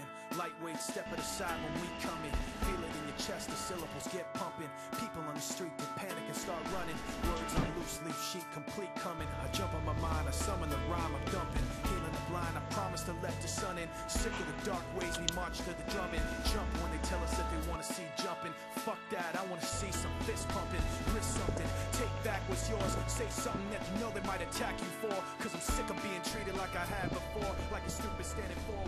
something. Lightweight, step it aside when we come in. Feel it in your chest, the syllables get pumping. People on the street they panic and start running. Words on loose leaf sheet, complete coming. I jump on my mind, I summon the rhyme, I'm dumping. Healing the blind, I promise to let the sun in. Sick of the dark ways, we march to the drumming. Jump when they tell us that they wanna see jumping. Fuck that, I wanna see some fist pumping. Risk something, take back what's yours. Say something that you know they might attack you for. Cause I'm sick of being treated like I had before. Like a stupid standing for